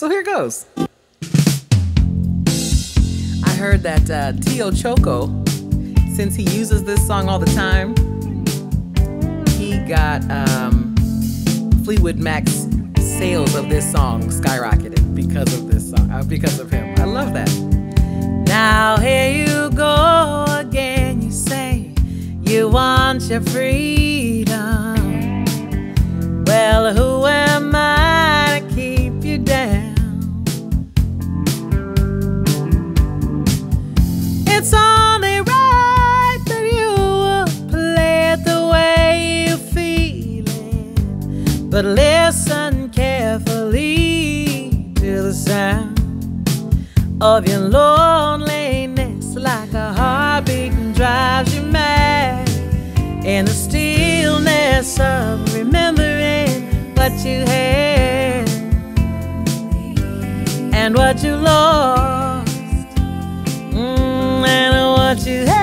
So here goes. I heard that uh, Tio Choko, since he uses this song all the time, he got um, Fleetwood Mac's sales of this song skyrocketed because of this song, uh, because of him. I love that. Now here you go again. You say you want your freedom. Well, who But listen carefully to the sound of your loneliness like a heartbeat drives you mad. In the stillness of remembering what you had and what you lost, mm, and what you had,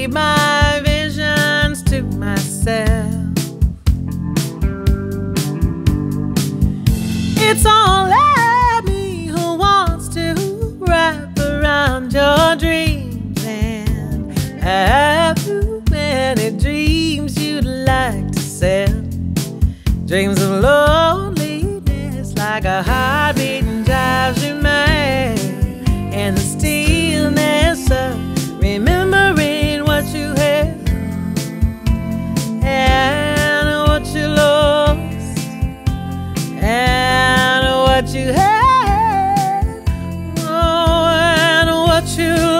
keep my visions to myself. It's only me who wants to wrap around your dreams and have you many dreams you'd like to sell. Dreams of loneliness you had, oh, and what you